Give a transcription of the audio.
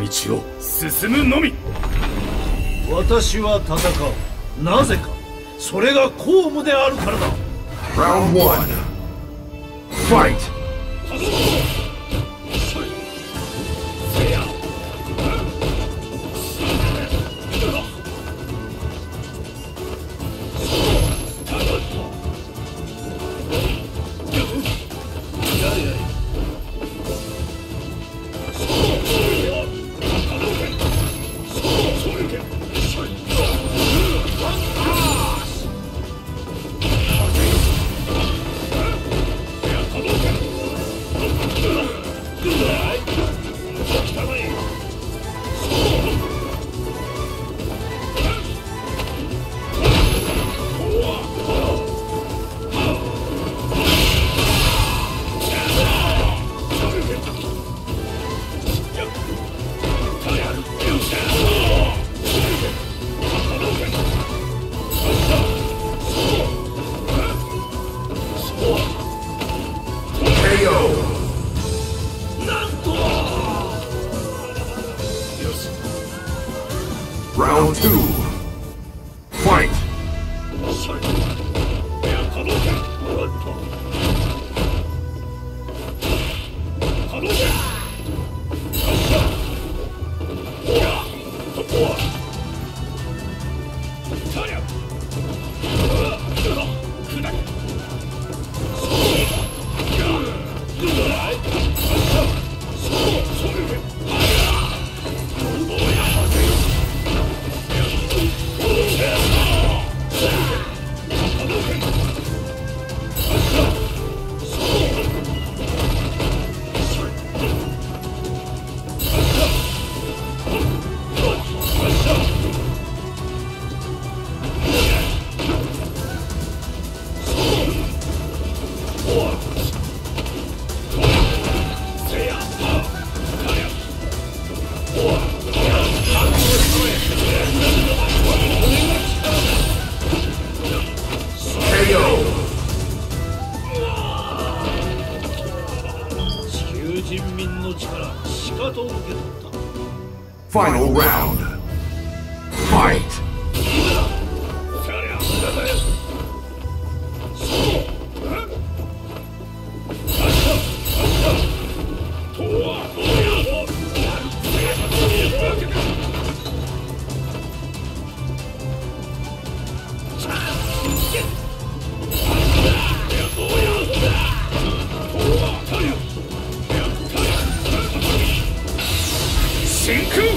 道を進むのみ私は戦うなぜかそれが公務であるからだ Round one. Fight! Round two. Final round. Fight! 真空